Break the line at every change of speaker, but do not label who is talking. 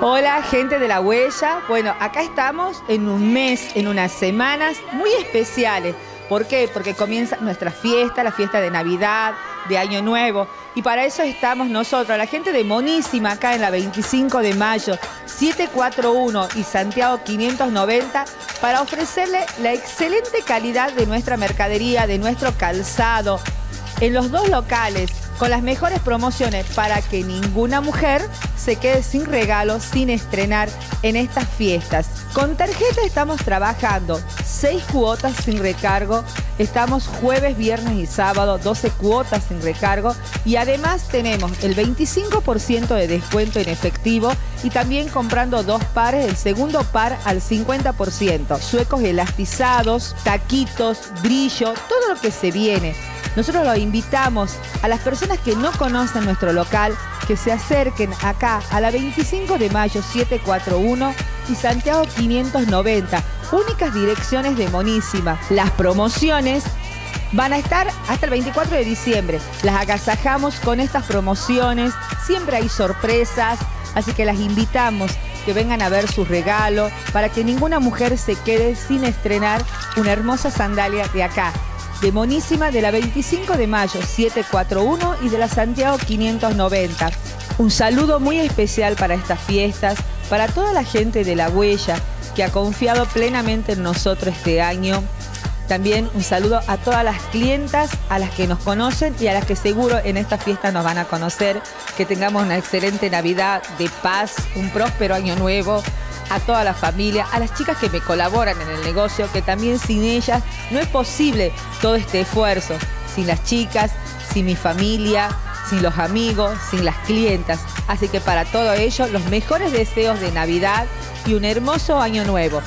Hola, gente de la huella. Bueno, acá estamos en un mes, en unas semanas muy especiales. ¿Por qué? Porque comienza nuestra fiesta, la fiesta de Navidad, de Año Nuevo. Y para eso estamos nosotros, la gente de Monísima, acá en la 25 de mayo, 741 y Santiago 590, para ofrecerle la excelente calidad de nuestra mercadería, de nuestro calzado, en los dos locales con las mejores promociones para que ninguna mujer se quede sin regalo, sin estrenar en estas fiestas. Con tarjeta estamos trabajando 6 cuotas sin recargo, estamos jueves, viernes y sábado 12 cuotas sin recargo y además tenemos el 25% de descuento en efectivo y también comprando dos pares, el segundo par al 50%. Suecos elastizados, taquitos, brillo, todo lo que se viene. Nosotros lo invitamos a las personas que no conocen nuestro local que se acerquen acá a la 25 de mayo 741 y Santiago 590, únicas direcciones de Monísima. Las promociones van a estar hasta el 24 de diciembre. Las agasajamos con estas promociones, siempre hay sorpresas, así que las invitamos que vengan a ver su regalo para que ninguna mujer se quede sin estrenar una hermosa sandalia de acá de Monísima de la 25 de mayo 741 y de la Santiago 590. Un saludo muy especial para estas fiestas, para toda la gente de La Huella que ha confiado plenamente en nosotros este año. También un saludo a todas las clientas, a las que nos conocen y a las que seguro en esta fiesta nos van a conocer. Que tengamos una excelente Navidad de paz, un próspero año nuevo, a toda la familia, a las chicas que me colaboran en el negocio, que también sin ellas no es posible todo este esfuerzo. Sin las chicas, sin mi familia, sin los amigos, sin las clientas. Así que para todo ello, los mejores deseos de Navidad y un hermoso año nuevo.